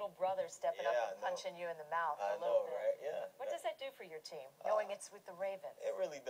little brother stepping up and punching you in the mouth I a little know, bit. right? Yeah. What does that do for your team, knowing uh, it's with the Ravens? It really does.